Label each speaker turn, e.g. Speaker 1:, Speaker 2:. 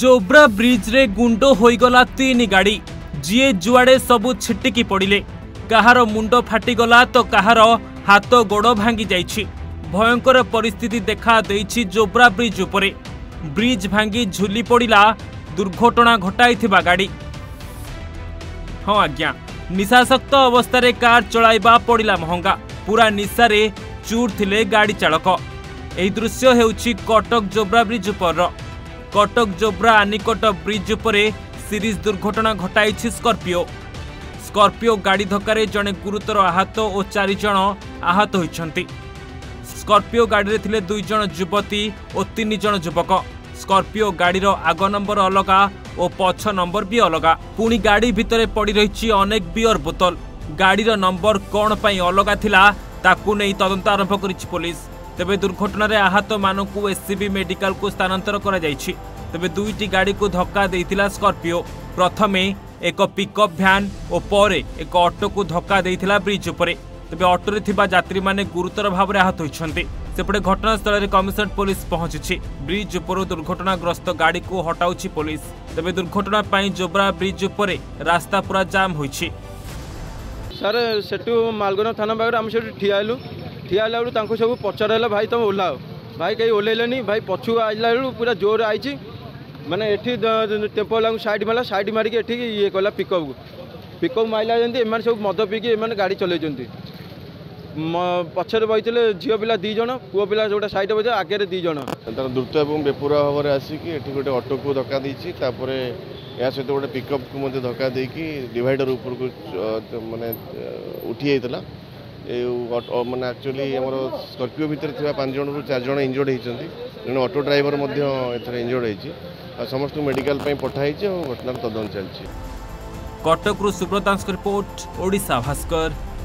Speaker 1: জোବ୍রা ব্রিজে গুণ্ড হয়েগলা তিন গাড়ি যিয়ে যুয়াড়ে সবু ছিটিকি পড়লে কাহার মুন্ড ফাটিগলা তো কাহার হাত গোড় ভাঙ্গি যাই ভয়ঙ্কর পরিস্থিতি দেখা দিয়েছি জোব্রা ব্রিজ উপরে ব্রিজ ভাঙ্গি ঝুলি পড়া দুর্ঘটনা ঘটাই গাড়ি ହଁ ଆଜ୍ଞା ନିଶାସକ୍ତ ଅବସ୍ଥାରେ କାର୍ ଚଳାଇବା ପଡ଼ିଲା ମହଙ୍ଗା ପୁରା ନିଶାରେ ଚୁର୍ ଥିଲେ ଗାଡ଼ି ଚାଳକ ଏହି ଦୃଶ୍ୟ ହେଉଛି କଟକ ଜୋବ୍ରା ବ୍ରିଜ୍ ଉପରର কটক জোব্রা আনিকট ব্রিজ উপরে সিরিজ দুর্ঘটনা ঘটাইছে স্কর্পিও স্কর্পিও গাড়ি ধকারে জনে গুরুতর আহত ও চারিজন আহত হয়েছেন স্কর্পিও গাড়িরে লে দুইজন যুবতী ও তিনজন যুবক স্কর্পিও গাড়ির আগ নম্বর অলগা ও পছ নম্বর বি অলগা পুনি গাড়ি ভিতরে পড়ি রয়েছে অনেক বিয়র বোতল গাড়ির নম্বর কণ পাই অলগা লা তাকু নেই তদন্ত আরম্ভ করেছে পুলিশ ତେବେ ଦୁର୍ଘଟଣାରେ ଆହତମାନଙ୍କୁ ଏସ୍ସିବି ମେଡିକାଲକୁ ସ୍ଥାନାନ୍ତର କରାଯାଇଛି ତେବେ ଦୁଇଟି ଗାଡ଼ିକୁ ଧକ୍କା ଦେଇଥିଲା ସ୍କର୍ପିଓ ପ୍ରଥମେ ଏକ ପିକଅପ୍ ଭ୍ୟାନ୍ ଓ ପରେ ଏକ ଅଟୋକୁ ଧକ୍କା ଦେଇଥିଲା ବ୍ରିଜ୍ ଉପରେ ତେବେ ଅଟୋରେ ଥିବା ଯାତ୍ରୀମାନେ ଗୁରୁତର ଭାବରେ ଆହତ ହୋଇଛନ୍ତି ସେପଟେ ଘଟଣାସ୍ଥଳରେ କମିଶନରେଟ୍ ପୋଲିସ ପହଞ୍ଚିଛି ବ୍ରିଜ୍ ଉପରୁ ଦୁର୍ଘଟଣାଗ୍ରସ୍ତ ଗାଡ଼ିକୁ ହଟାଉଛି ପୋଲିସ ତେବେ ଦୁର୍ଘଟଣା ପାଇଁ ଜୋବ୍ରା ବ୍ରିଜ୍ ଉପରେ ରାସ୍ତା ପୁରା ଜାମ୍ ହୋଇଛି
Speaker 2: ସାର୍ ସେଠୁ ମାଲଗୋନା ଥାନା ପାଖରେ ଆମେ ସେଠି ଠିଆ ହେଲୁ ଠିଆ ହେଲା ବେଳକୁ ତାଙ୍କୁ ସବୁ ପଚାର ହେଲା ଭାଇ ତୁମେ ଓହ୍ଲାଅ ଭାଇ କେହି ଓହ୍ଲାଇଲେନି ଭାଇ ପଛକୁ ଆସିଲା ବେଳକୁ ପୁରା ଜୋରରେ ଆସିଛି ମାନେ ଏଠି ଟେମ୍ପୋବାଲାଙ୍କୁ ସାଇଡ଼୍ ମାରିଲା ସାଇଡ଼୍ ମାରିକି ଏଠି ଇଏ କଲା ପିକଅପ୍କୁ ପିକଅପ୍ ମାରିଲା ଯେମିତି ଏମାନେ ସବୁ ମଦ ପିଇକି ଏମାନେ ଗାଡ଼ି ଚଲାଇଛନ୍ତି ପଛରେ ବସିଥିଲେ ଝିଅ ପିଲା ଦୁଇ ଜଣ ପୁଅ ପିଲା ଯେଉଁଟା ସାଇଡ଼୍ ବସିଥିଲେ ଆଗରେ ଦୁଇ ଜଣ
Speaker 3: ତାର ଦ୍ରୁତ ଏବଂ ବେପୁର ଭାବରେ ଆସିକି ଏଠି ଗୋଟେ ଅଟୋକୁ ଧକ୍କା ଦେଇଛି ତାପରେ ଏହା ସହିତ ଗୋଟେ ପିକଅପ୍କୁ ମଧ୍ୟ ଧକ୍କା ଦେଇକି ଡିଭାଇଡର ଉପରକୁ ମାନେ ଉଠି ଯାଇଥିଲା ମାନେ ଆକ୍ଚୁଆଲି ଆମର ସ୍କର୍ପିଓ ଭିତରେ ଥିବା ପାଞ୍ଚ ଜଣରୁ ଚାରି ଜଣ ଇଞ୍ଜୋର୍ଡ଼ ହୋଇଛନ୍ତି ଜଣେ ଅଟୋ ଡ୍ରାଇଭର ମଧ୍ୟ ଏଥିରେ ଇଞ୍ଜୋର୍ଡ଼ ହୋଇଛି ଆଉ ସମସ୍ତଙ୍କୁ ମେଡ଼ିକାଲ ପାଇଁ ପଠାହୋଇଛି ଆଉ ଘଟଣାର ତଦନ୍ତ ଚାଲିଛି
Speaker 1: କଟକରୁ ସୁବ୍ରତାଙ୍କ ରିପୋର୍ଟ ଓଡ଼ିଶା ଭାସ୍କର